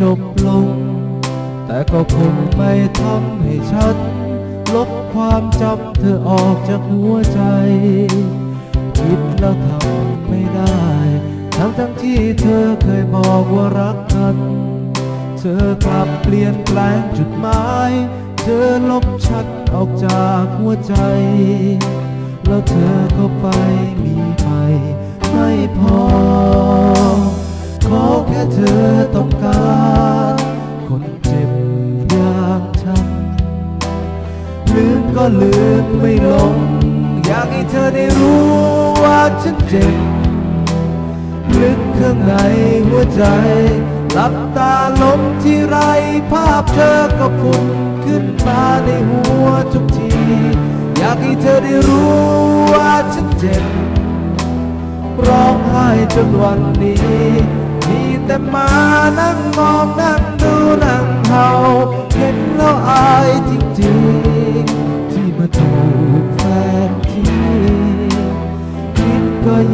จบลง แต่ก็คงไม่ทำให้ฉัน ลบความจำเธอออกจากหัวใจ คิดแล้วทำไม่ได้ ทั้งทั้งที่เธอเคยบอกว่ารักกัน เธอกลับเปลี่ยนแปลงจุดหมาย เธอลบชัดออกจากหัวใจ แล้วเธอก็ไปมีใหม่ไม่พอ ลืมไม่ลง อยากให้เธอได้รู้ว่าฉันเจ็บลึกข้างในหัวใจหลับตาลงที่ไรภาพเธอก็ผุดขึ้นมาในหัวทุกที อยากให้เธอได้รู้ว่าฉันเจ็บร้องไห้จนวันนี้ มีแต่มานั่งมองนั่งดูนั่ง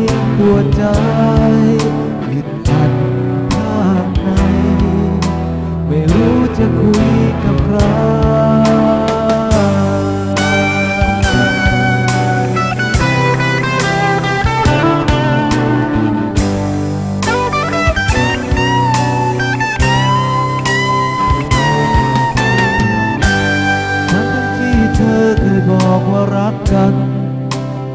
ยงปวดใจอึดอัดข้างใน ไม่รู้จะคุยกับใคร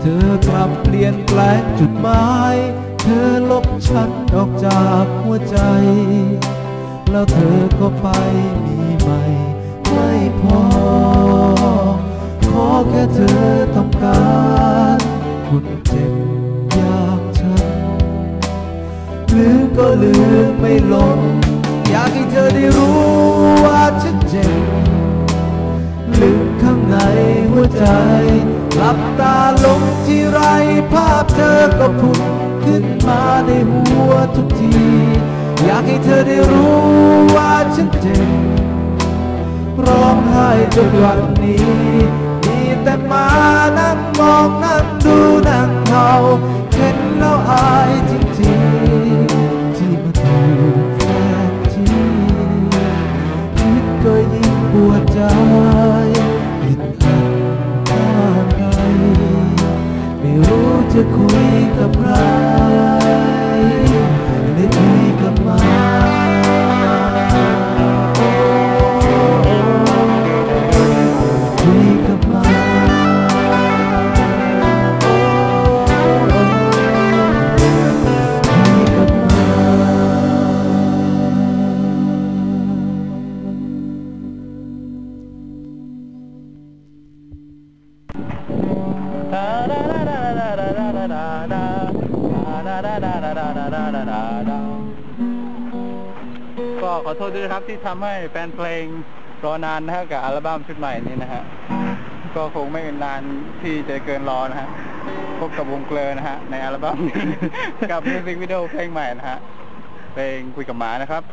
เธอกลับเปลี่ยนแปลงจุดหมาย เธอลบฉันออกจากหัวใจ แล้วเธอก็ไปมีใหม่ ไม่พอ ขอแค่เธอต้องการคนเจ็บอยางฉันลืมก็ลืมไม่ลง อยากให้เธอได้รู้ว่าฉันเจ็บลึกข้างในหัวใจหลับตาาพเธอก็ผุดขึ้นมาในหัวทุกที อยากให้เธอได้รู้ว่าฉันเจ็บร้องไห้จนวันนี้ มีแต่มานั่งมองนั่งดูนั่ง รู้จ ขอโทษด้วยครับที่ทำให้แฟนเพลงรอนานนะฮะกับอัลบั้มชุดใหม่นี้นะฮะก็คงไม่นานที่จะเกินรอนะฮะพบกับวงเกลอนะฮะในอัลบั้มกับมิวสิกวิดีโอเพลงใหม่นะฮะเพลงคุยกับหมานะครับ